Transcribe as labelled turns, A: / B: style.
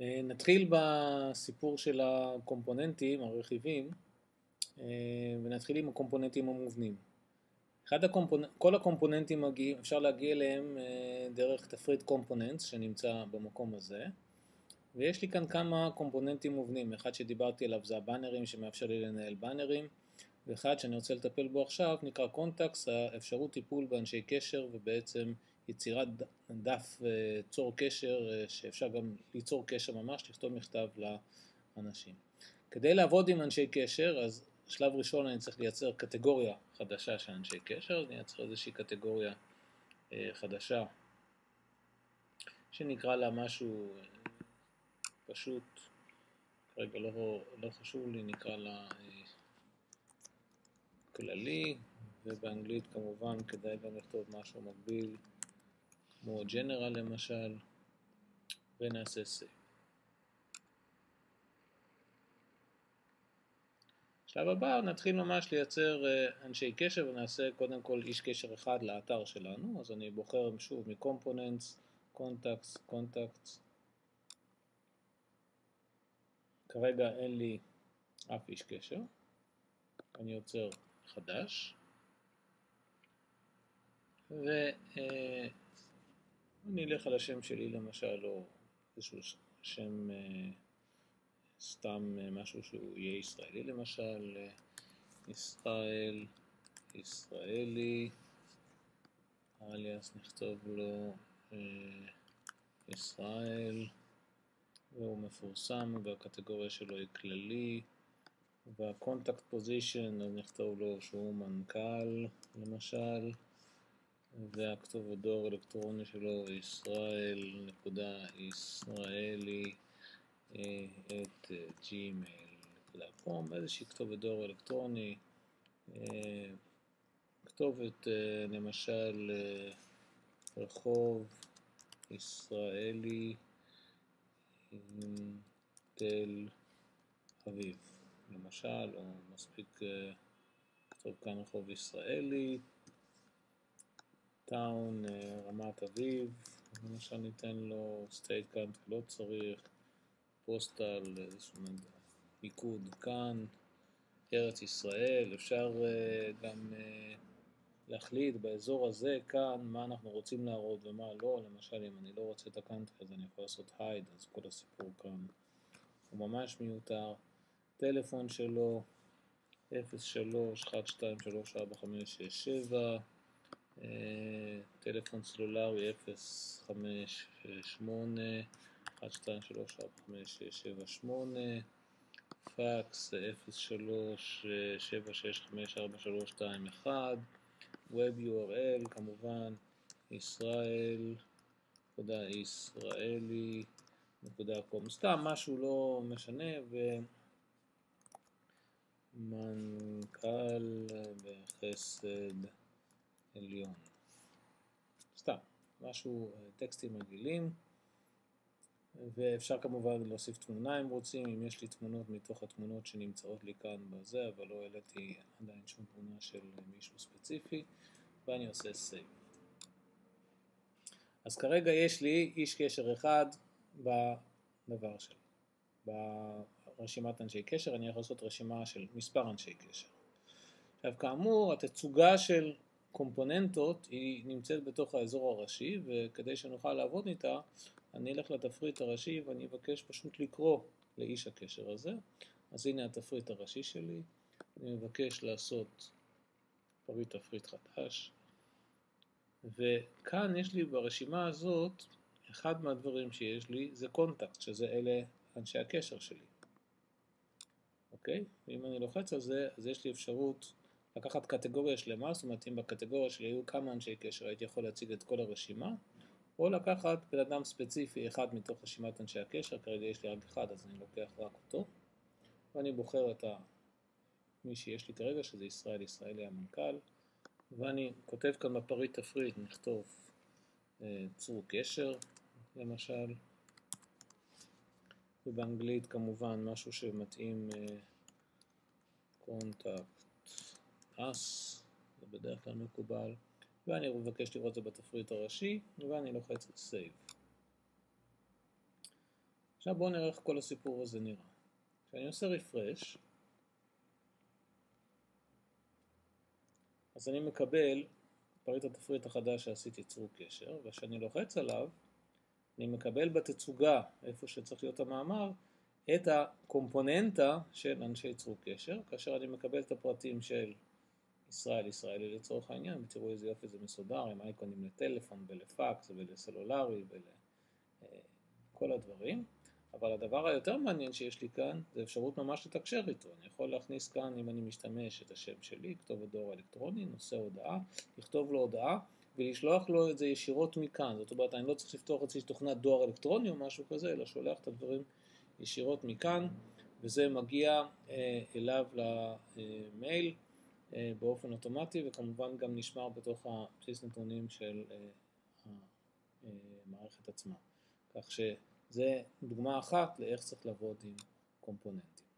A: אה, נתחיל בסיפור של הקומפוננטים, הרכיבים, אה, ונתחיל עם הקומפוננטים המובנים. אחד הקומפונ... כל הקומפוננטים מגיעים, אפשר להגיע אליהם אה, דרך תפריט קומפוננטס שנמצא במקום הזה, ויש לי כאן כמה קומפוננטים מובנים, אחד שדיברתי עליו זה הבאנרים שמאפשר לי לנהל באנרים, ואחד שאני רוצה לטפל בו עכשיו נקרא קונטקסט, האפשרות טיפול באנשי קשר ובעצם יצירת דף אה, צור קשר, אה, שאפשר גם ליצור קשר ממש, לכתוב מכתב לאנשים. כדי לעבוד עם אנשי קשר, אז שלב ראשון אני צריך לייצר קטגוריה חדשה של אנשי קשר, אז אני אייצר איזושהי קטגוריה אה, חדשה, שנקרא לה משהו פשוט, כרגע לא, לא חשוב לי, נקרא לה כללי, ובאנגלית כמובן כדאי גם לכתוב משהו מקביל כמו General למשל, ונעשה Save. שלב הבא נתחיל ממש לייצר אה, אנשי קשר ונעשה קודם כל איש קשר אחד לאתר שלנו, אז אני בוחר שוב מ-Components, Contacts, Contacts. כרגע אין לי אף איש קשר, אני יוצר חדש, ו... אני אלך על השם שלי למשל, או איזשהו שם אה, סתם אה, משהו שהוא יהיה ישראלי למשל, אה, ישראל, ישראלי, אליאס נכתוב לו ישראל, והוא מפורסם והקטגוריה שלו היא כללי, וה contact position, אז נכתוב לו שהוא מנכ"ל למשל, והכתובת דואר אלקטרוני שלו ישראל נקודה ישראלי אה, at Gmail נקודה com, איזושהי כתובת דואר אלקטרוני, אה, כתובת אה, למשל רחוב ישראלי תל אביב למשל, או מספיק לכתוב כאן רחוב ישראלי town, אה, רמת אביב, למשל ניתן לו state country, לא צריך, postal, מיקוד כאן, ארץ ישראל, אפשר אה, גם אה, להחליט באזור הזה, כאן, מה אנחנו רוצים להראות ומה לא, למשל אם אני לא רוצה את הקאנטרי אז אני יכול לעשות הייד, אז כל הסיפור כאן הוא ממש מיותר, טלפון שלו 03 1 2 3 4 5 6 7 טלפון סלולרי 058 1234578 פקס 0376543321 Web URL כמובן ישראל נקודה ישראלי נקודה קום. סתם משהו לא משנה ומנכ"ל בחסד עליון. סתם, משהו, אה, טקסטים רגילים, ואפשר כמובן להוסיף תמונה אם רוצים, אם יש לי תמונות מתוך התמונות שנמצאות לי כאן בזה, אבל לא העליתי עדיין שום תמונה של מישהו ספציפי, ואני עושה save. אז כרגע יש לי איש קשר אחד בדבר שלי. ברשימת אנשי קשר אני יכול לעשות רשימה של מספר אנשי קשר. עכשיו כאמור התצוגה של קומפוננטות היא נמצאת בתוך האזור הראשי וכדי שנוכל לעבוד איתה אני אלך לתפריט הראשי ואני אבקש פשוט לקרוא לאיש הקשר הזה. אז הנה התפריט הראשי שלי. אני מבקש לעשות פריט תפריט חדש. וכאן יש לי ברשימה הזאת אחד מהדברים שיש לי זה contact שזה אלה אנשי הקשר שלי. אוקיי? ואם אני לוחץ על זה אז יש לי אפשרות לקחת קטגוריה שלמה, זאת אומרת אם בקטגוריה שלי היו כמה אנשי קשר הייתי יכול להציג את כל הרשימה, או לקחת בן אדם ספציפי אחד מתוך רשימת אנשי הקשר, כרגע יש לי רק אחד אז אני לוקח רק אותו, ואני בוחר את מי שיש לי כרגע שזה ישראל ישראלי המנכ"ל, ואני כותב כאן בפריט תפריט, נכתוב אה, צור קשר למשל, ובאנגלית כמובן משהו שמתאים contact us, זה בדרך כלל מקובל, ואני מבקש לראות את זה בתפריט הראשי, ואני לוחץ save. עכשיו בואו נראה איך כל הסיפור הזה נראה. כשאני עושה refresh, אז אני מקבל פריט התפריט החדש שעשיתי צרו קשר, וכשאני לוחץ עליו, אני מקבל בתצוגה, איפה שצריך להיות המאמר, את הקומפוננטה של אנשי צרו קשר, כאשר אני מקבל את הפרטים של ישראל ישראלי לצורך העניין, ותראו איזה יופי זה מסודר, עם אייקונים לטלפון ולפקס ולסלולרי ולכל הדברים. אבל הדבר היותר מעניין שיש לי כאן, זה אפשרות ממש לתקשר איתו. אני יכול להכניס כאן, אם אני משתמש, את השם שלי, כתוב דואר אלקטרוני, נושא הודעה, לכתוב לו הודעה ולשלוח לו את זה ישירות מכאן. זאת אומרת, אני לא צריך לפתוח אצלי תוכנת דואר אלקטרוני או משהו כזה, אלא שולח את הדברים ישירות מכאן, וזה מגיע אה, אליו למייל אה, באופן אוטומטי, וכמובן גם נשמר בתוך הבסיס נתונים של אה, המערכת עצמה. כך ש... זה דוגמה אחת לאיך צריך לעבוד עם קומפוננטים.